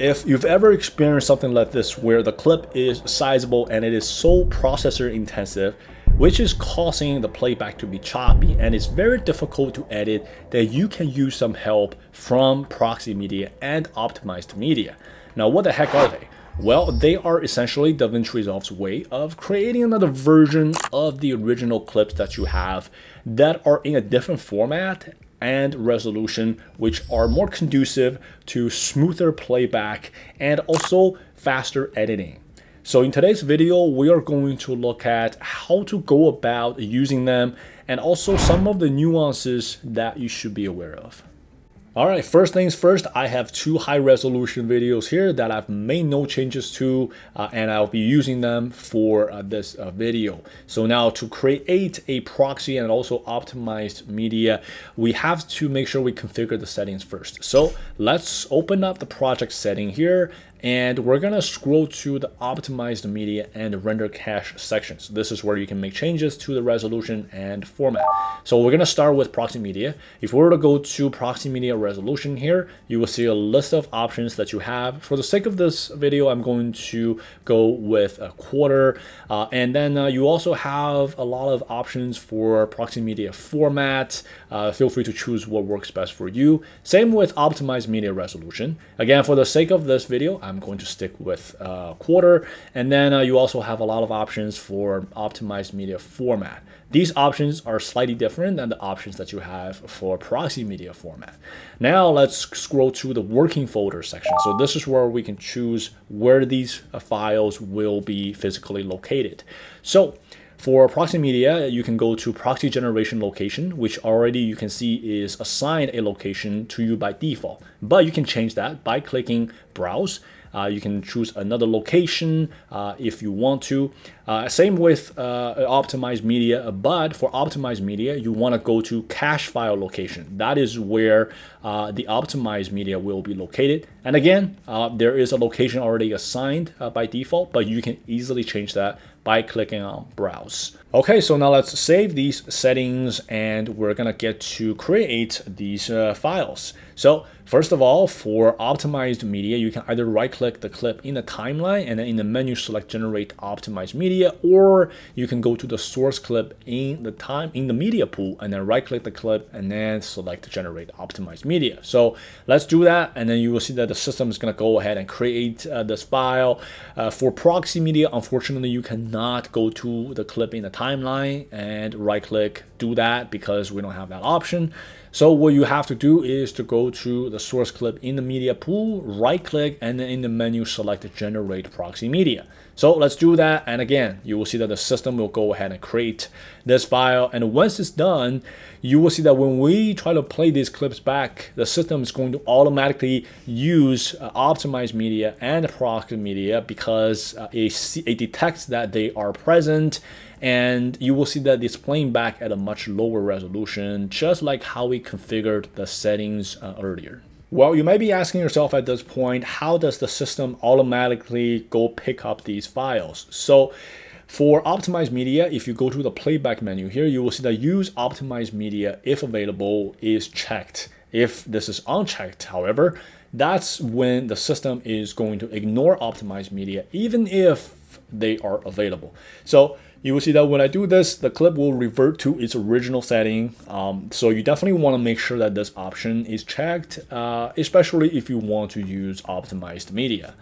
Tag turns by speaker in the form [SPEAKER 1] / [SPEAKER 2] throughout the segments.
[SPEAKER 1] If you've ever experienced something like this where the clip is sizable and it is so processor intensive, which is causing the playback to be choppy and it's very difficult to edit that you can use some help from proxy media and optimized media. Now what the heck are they? Well, they are essentially DaVinci Resolve's way of creating another version of the original clips that you have that are in a different format and resolution, which are more conducive to smoother playback and also faster editing. So in today's video, we are going to look at how to go about using them and also some of the nuances that you should be aware of. All right, first things first, I have two high resolution videos here that I've made no changes to uh, and I'll be using them for uh, this uh, video. So now to create a proxy and also optimized media, we have to make sure we configure the settings first. So let's open up the project setting here and we're gonna scroll to the optimized media and render cache sections. This is where you can make changes to the resolution and format. So we're gonna start with proxy media. If we were to go to proxy media resolution here, you will see a list of options that you have. For the sake of this video, I'm going to go with a quarter. Uh, and then uh, you also have a lot of options for proxy media format. Uh, feel free to choose what works best for you. Same with optimized media resolution. Again, for the sake of this video, going to stick with uh, quarter. And then uh, you also have a lot of options for optimized media format. These options are slightly different than the options that you have for proxy media format. Now let's scroll to the working folder section. So this is where we can choose where these uh, files will be physically located. So for proxy media, you can go to proxy generation location, which already you can see is assigned a location to you by default. But you can change that by clicking browse you can choose another location uh, if you want to. Uh, same with uh, optimized media, but for optimized media, you want to go to cache file location. That is where uh, the optimized media will be located. And again, uh, there is a location already assigned by default, but you can easily change that by clicking on browse. Okay, so now let's save these settings and we're gonna get to create these uh, files. So first of all, for optimized media, you can either right click the clip in the timeline and then in the menu select generate optimized media, or you can go to the source clip in the time in the media pool and then right click the clip and then select generate optimized media. So let's do that. And then you will see that the system is gonna go ahead and create uh, this file. Uh, for proxy media, unfortunately, you cannot go to the clip in the timeline and right click do that because we don't have that option. So what you have to do is to go to the source clip in the media pool, right click, and then in the menu select generate proxy media. So let's do that. And again, you will see that the system will go ahead and create this file. And once it's done, you will see that when we try to play these clips back, the system is going to automatically use uh, optimized media and proxy media because uh, it, it detects that they are present and you will see that it's playing back at a much lower resolution, just like how we configured the settings uh, earlier. Well, you might be asking yourself at this point, how does the system automatically go pick up these files? So for optimized media, if you go to the playback menu here, you will see that use optimized media if available is checked. If this is unchecked, however, that's when the system is going to ignore optimized media, even if they are available. So you will see that when I do this, the clip will revert to its original setting. Um, so you definitely want to make sure that this option is checked, uh, especially if you want to use optimized media.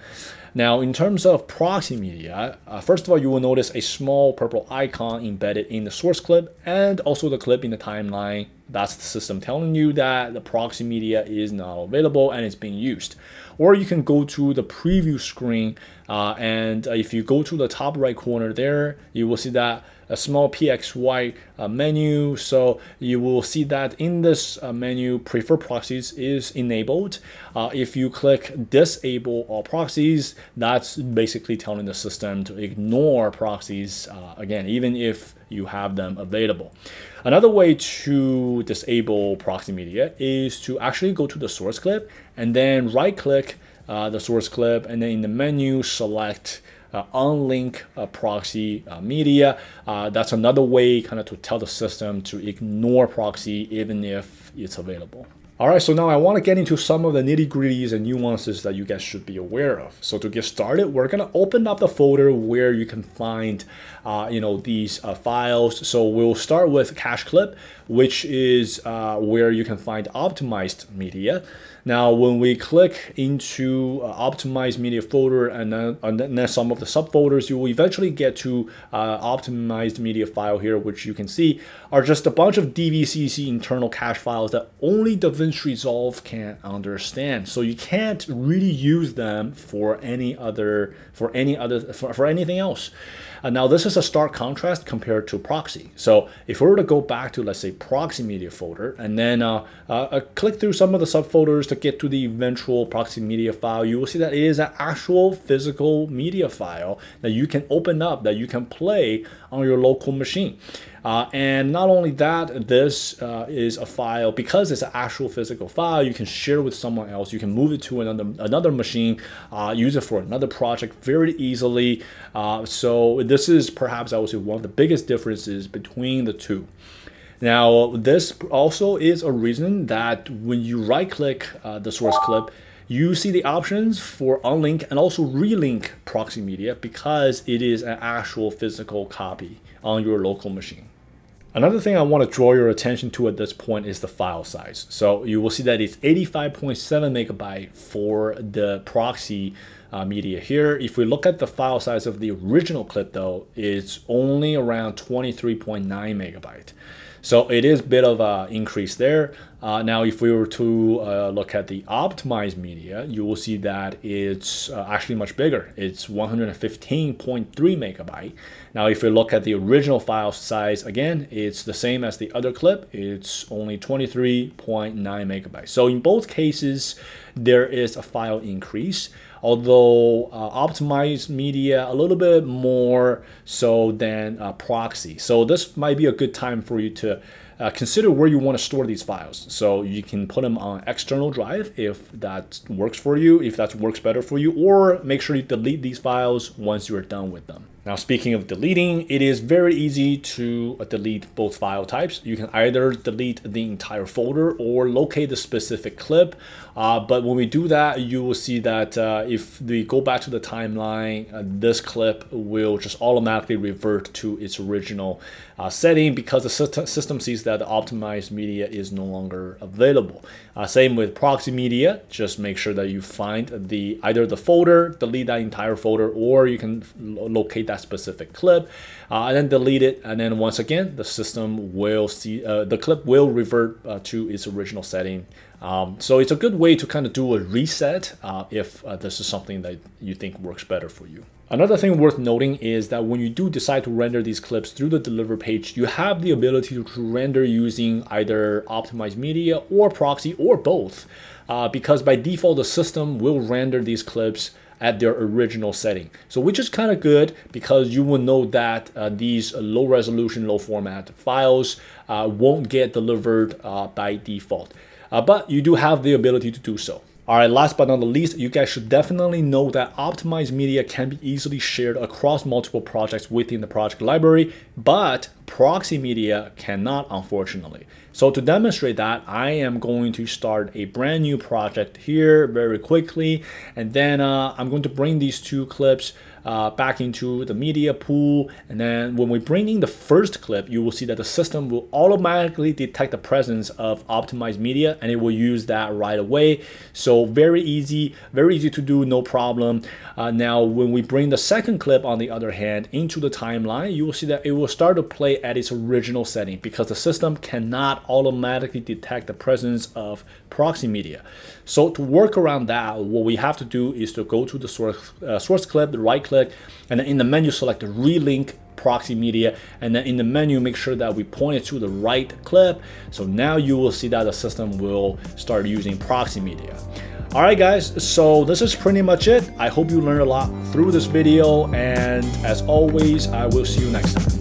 [SPEAKER 1] Now, in terms of proxy media, uh, first of all, you will notice a small purple icon embedded in the source clip and also the clip in the timeline. That's the system telling you that the proxy media is not available and it's being used. Or you can go to the preview screen uh, and if you go to the top right corner there, you will see that a small PXY uh, menu. So you will see that in this uh, menu, prefer proxies is enabled. Uh, if you click disable all proxies, that's basically telling the system to ignore proxies uh, again, even if you have them available. Another way to disable proxy media is to actually go to the source clip and then right click uh, the source clip and then in the menu select uh, unlink uh, proxy uh, media. Uh, that's another way kind of to tell the system to ignore proxy even if it's available. All right, so now I want to get into some of the nitty gritties and nuances that you guys should be aware of. So to get started, we're gonna open up the folder where you can find, uh, you know, these uh, files. So we'll start with cache clip, which is uh, where you can find optimized media. Now, when we click into uh, optimized media folder and then, and then some of the subfolders, you will eventually get to uh, optimized media file here, which you can see are just a bunch of DVCC internal cache files that only DaVinci Resolve can't understand. So you can't really use them for any other, for any other, for, for anything else. Uh, now this is a stark contrast compared to proxy. So if we were to go back to let's say proxy media folder and then uh, uh, uh, click through some of the subfolders to get to the eventual proxy media file, you will see that it is an actual physical media file that you can open up, that you can play on your local machine. Uh, and not only that, this uh, is a file, because it's an actual physical file, you can share with someone else. You can move it to another, another machine, uh, use it for another project very easily. Uh, so this is perhaps, I would say, one of the biggest differences between the two. Now, this also is a reason that when you right click uh, the source clip, you see the options for unlink and also relink proxy media because it is an actual physical copy on your local machine. Another thing I want to draw your attention to at this point is the file size. So you will see that it's 85.7 megabyte for the proxy uh, media here. If we look at the file size of the original clip though, it's only around 23.9 megabyte. So it is a bit of an increase there. Uh, now, if we were to uh, look at the optimized media, you will see that it's uh, actually much bigger. It's 115.3 megabyte. Now, if we look at the original file size, again, it's the same as the other clip. It's only 23.9 megabytes. So in both cases, there is a file increase although uh, optimized media a little bit more so than proxy. So this might be a good time for you to uh, consider where you want to store these files. So you can put them on external drive if that works for you, if that works better for you, or make sure you delete these files once you're done with them. Now, speaking of deleting, it is very easy to uh, delete both file types. You can either delete the entire folder or locate the specific clip. Uh, but when we do that, you will see that uh, if we go back to the timeline, uh, this clip will just automatically revert to its original uh, setting because the system sees that the optimized media is no longer available. Uh, same with proxy media, just make sure that you find the either the folder, delete that entire folder, or you can locate that specific clip uh, and then delete it. And then once again, the system will see, uh, the clip will revert uh, to its original setting. Um, so it's a good way to kind of do a reset uh, if uh, this is something that you think works better for you. Another thing worth noting is that when you do decide to render these clips through the deliver page, you have the ability to render using either optimized media or proxy or both. Uh, because by default, the system will render these clips at their original setting. So which is kind of good because you will know that uh, these low resolution, low format files uh, won't get delivered uh, by default. Uh, but you do have the ability to do so. All right, last but not the least, you guys should definitely know that optimized media can be easily shared across multiple projects within the project library, but proxy media cannot, unfortunately. So to demonstrate that, I am going to start a brand new project here very quickly, and then uh, I'm going to bring these two clips uh, back into the media pool. And then when we bring in the first clip, you will see that the system will automatically detect the presence of optimized media and it will use that right away. So very easy, very easy to do, no problem. Uh, now, when we bring the second clip, on the other hand, into the timeline, you will see that it will start to play at its original setting because the system cannot automatically detect the presence of proxy media. So to work around that, what we have to do is to go to the source, uh, source clip, right click, and then in the menu select relink proxy media and then in the menu make sure that we point it to the right clip. So now you will see that the system will start using proxy media. All right guys so this is pretty much it. I hope you learned a lot through this video and as always i will see you next time